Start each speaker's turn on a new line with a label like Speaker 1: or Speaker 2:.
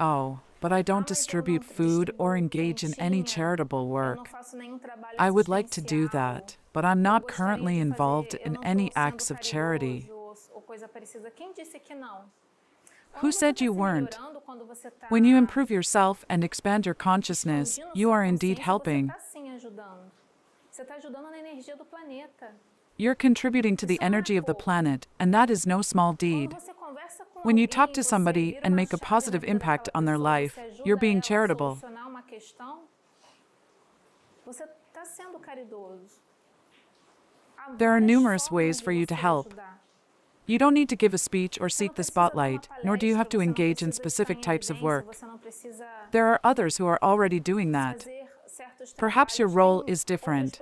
Speaker 1: Oh, but I don't distribute food or engage in any charitable work.
Speaker 2: faço nenhum trabalho
Speaker 1: I would like to do that, but I'm not currently involved in any acts of charity.
Speaker 2: caridoso ou coisa parecida. Quem disse que não?
Speaker 1: Who said you weren't?
Speaker 2: melhorando, quando você tá
Speaker 1: When you improve yourself and expand your consciousness, you are indeed helping.
Speaker 2: Você está sim ajudando. Você está ajudando na energia do planeta.
Speaker 1: You're contributing to the energy of the planet, and that is no small deed. When you talk to somebody and make a positive impact on their life, you're being charitable. There are numerous ways for you to help. You don't need to give a speech or seek the spotlight, nor do you have to engage in specific types of work. There are others who are already doing that. Perhaps your role is different.